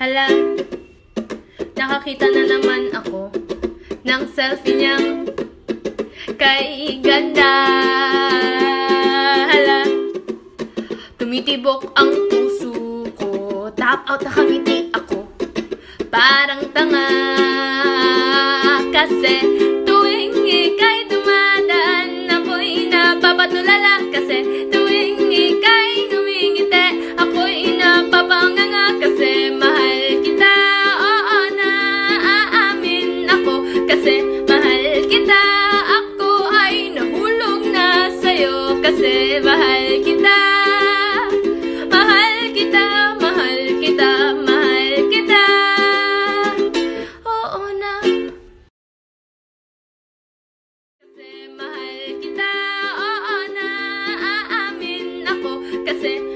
Hala, nakakita na naman ako ng selfie niyang kay ganda. Hala, tumitibok ang puso ko. Tap out nakangiti ako. Parang tanga kasi tuwing ikay dumadaan ako'y napapatulala kasi kasi mahal kita Ako ay nahulog na sa'yo. Kasi mahal kita Mahal kita, mahal kita, mahal kita. Oo na. Kasi mahal kita, oo na Aamin ako. Kasi